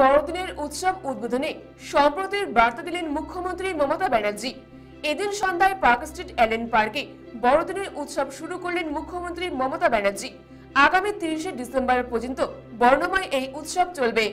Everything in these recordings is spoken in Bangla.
বড়দিনের উৎসব উদ্বোধনে সম্প্রতির বার্তা দিলেন মুখ্যমন্ত্রী মমতা ব্যানার্জি। এদিন সন্ধ্যায় পার্ক স্ট্রিট এলেন পার্কে বড়দিনের উৎসব শুরু করলেন মুখ্যমন্ত্রী মমতা ব্যানার্জি। আগামী তিরিশে ডিসেম্বর পর্যন্ত বর্ণময় এই উৎসব চলবে।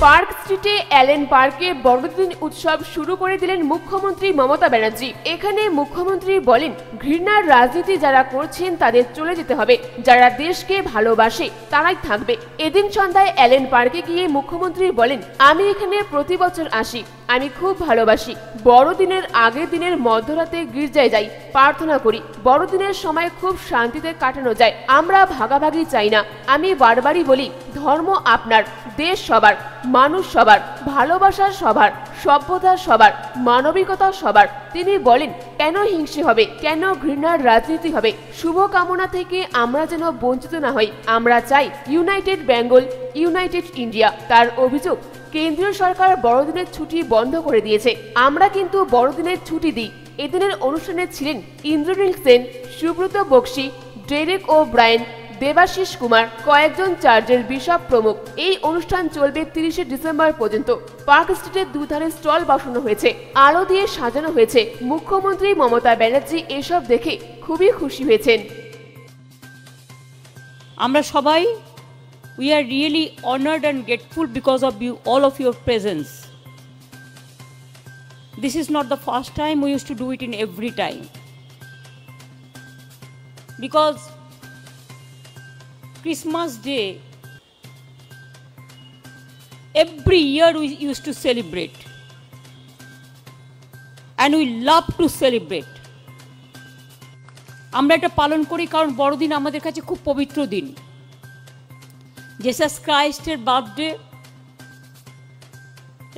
পার্ক স্ট্রিটে অ্যালেন পার্কে বড়দিন উৎসব শুরু করে দিলেন মুখ্যমন্ত্রী মমতা ব্যানার্জি। এখানে মুখ্যমন্ত্রী বলেন, ঘৃণার রাজনীতি যারা করছেন তাদের চলে যেতে হবে। যারা দেশকে ভালোবাসে তারাই থাকবে। এদিন সন্ধ্যায় অ্যালেন পার্কে গিয়ে মুখ্যমন্ত্রী বলেন, আমি এখানে প্রতি বছর আসি। আমি খুব ভালোবাসি। বড়দিনের আগের দিনের মধ্যরাতে গির্জায় যাই। প্রার্থনা করি। বড়দিনের সময় খুব শান্তিতে কাটানো যায়। আমরা ভাগাভাগি চাই না। আমি বারবারই বলি, ধর্ম আপনার, দেশ সবার। মানুষ সবার, ভালোবাসা সবার, সভ্যতা সবার, মানবিকতা সবার। তিনি বলেন, কেন হিংসে হবে? কেন ঘৃণার রাজনীতি হবে? শুভ কামনা থেকে আমরা যেন বঞ্চিত না হই। আমরা চাই ইউনাইটেড বেঙ্গল, ইউনাইটেড ইন্ডিয়া। তার অভিযোগ, কেন্দ্রীয় সরকার বড়দিনের ছুটি বন্ধ করে দিয়েছে। আমরা কিন্তু বড়দিনের ছুটি দিই। এদিনের অনুষ্ঠানে ছিলেন Indranil Sen, Subrata Bakshi, Derek O'Brien Debashis Kumar, কয়েকজন চার্চের বিশপ প্রমুখ। এই অনুষ্ঠান চলবে তিরিশে ডিসেম্বর পর্যন্ত। পার্ক স্ট্রিটের দুধারে স্টল বসানো হয়েছে। আলো দিয়ে সাজানো হয়েছে। মুখ্যমন্ত্রী মমতা ব্যানার্জি এসব দেখে খুবই খুশি হয়েছেন। আমরা সবাই we are really honoured and grateful because of you all of your presence this is not the first time we used to do it in every time. Because christmas day, every year we used to celebrate. And we love to celebrate. আমরা এটা পালন করি কারণ বড়দিন আমাদের কাছে খুব পবিত্র দিন। জেসাস ক্রাইস্টের বার্থডে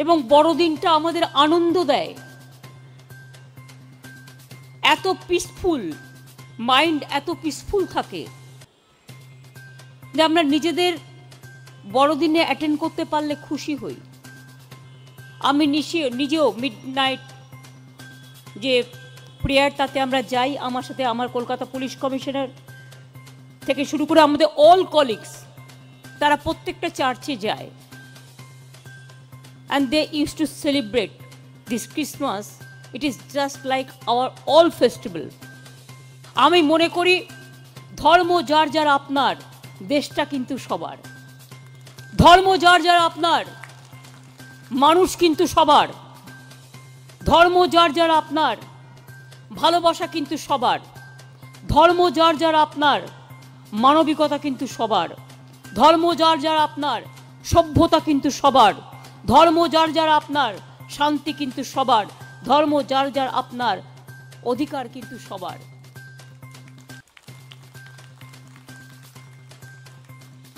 এবং বড়দিনটা আমাদের আনন্দ দেয়। এত পিসফুল মাইন্ড এত পিসফুল থাকে। যে আমরা নিজেদের বড়দিনে অ্যাটেন্ড করতে পারলে খুশি হই। আমি নিজে নিজেও মিড নাইট যে প্রেয়ার তাতে আমরা যাই, আমার সাথে আমার কলকাতা পুলিশ কমিশনার থেকে শুরু করে আমাদের অল কলিগস তারা প্রত্যেকটা চার্চে যায়। And they use to celebrate this Christmas it is just like our all festival আমি মনে করি ধর্ম যার যার আপনার দেশটা কিন্তু সবার। ধর্ম যার যার আপনার, মানুষ কিন্তু সবার। ধর্ম যার যার আপনার, ভালোবাসা কিন্তু সবার। ধর্ম যার যার আপনার, মানবিকতা কিন্তু সবার। ধর্ম যার যার আপনার, সভ্যতা কিন্তু সবার। ধর্ম যার যার আপনার, শান্তি কিন্তু সবার। ধর্ম যার যার আপনার, অধিকার কিন্তু সবার।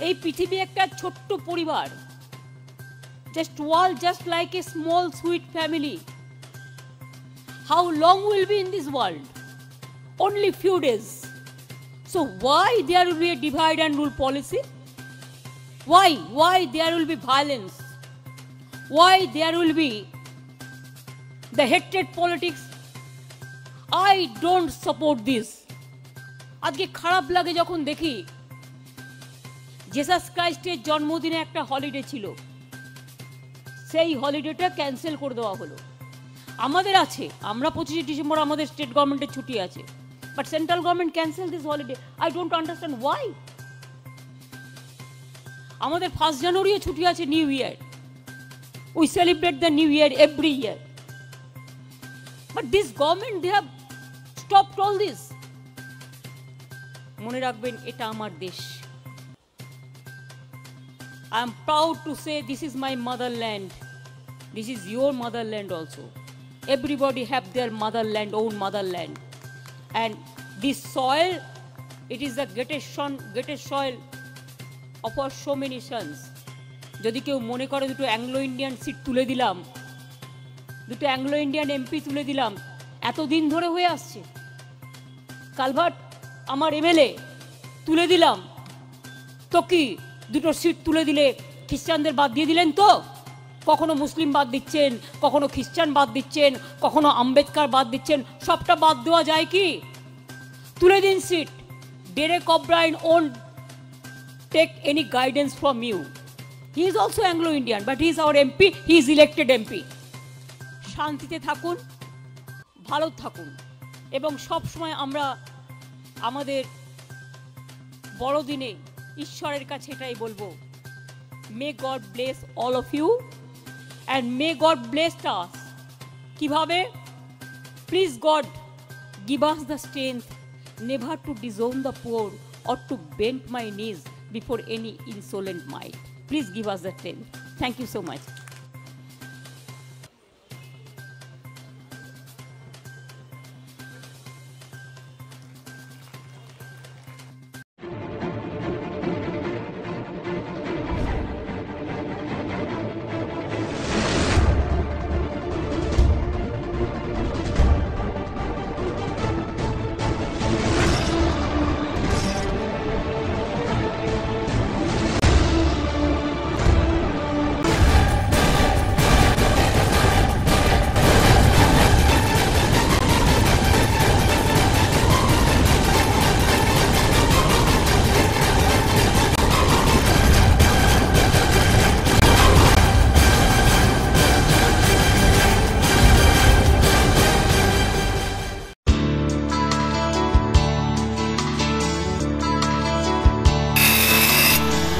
এই পৃথিবী একটা ছোট্ট পরিবার just wall just like a small sweet family how long will be in this world only few days so why there will be a divide and rule policy why why there will be violence why there will be the hatred politics i don't support this আজকে খারাপ লাগে যখন দেখি জেসাস ক্রাইস্টের জন্মদিনে একটা হলিডে ছিল। সেই হলিডেটা ক্যান্সেল করে দেওয়া হলো। আমাদের আছে, আমরা পঁচিশে ডিসেম্বর আমাদের স্টেট গভর্নমেন্টের ছুটি আছে। But central government cancel this holiday I don't understand why আমাদের ফার্স্ট জানুয়ারিও ছুটি আছে new year we celebrate the new year every year but this government they have stop all this মনে রাখবেন, এটা আমার দেশ। I am proud to say this is my motherland. This is your motherland also. Everybody have their motherland, own motherland. And this soil, it is the greatest, greatest soil of our so many sons. যদি কেউ মনে করে দুটো অ্যাংলো ইন্ডিয়ান সিট তুলে দিলাম দুটো অ্যাংলো ইন্ডিয়ান এমপি তুলে দিলাম এতদিন ধরে হয়ে আসছে কালভার্ট আমার এমএলএ তুলে দিলাম তো কি দুটো সিট তুলে দিলে খ্রিস্টানদের বাদ দিয়ে দিলেন তো? কখনো মুসলিম বাদ দিচ্ছেন, কখনো খ্রিস্টান বাদ দিচ্ছেন, কখনো আম্বেদকার বাদ দিচ্ছেন, সবটা বাদ দেওয়া যায় কি? তুলে দিন seat. Derek O'Brien won't take any guidance from you. He is also Anglo Indian, but he is our MP, he is elected MP. শান্তিতে থাকুন ভালো থাকুন, এবং সব সময় আমরা আমাদের বড়দিনে ঈশ্বরের কাছে এটাই বলবো may God bless all of you and may God bless us কিভাবে please God give us the strength never to disown the poor or to bend my knees before any insolent might. Please give us the strength. Thank you so much.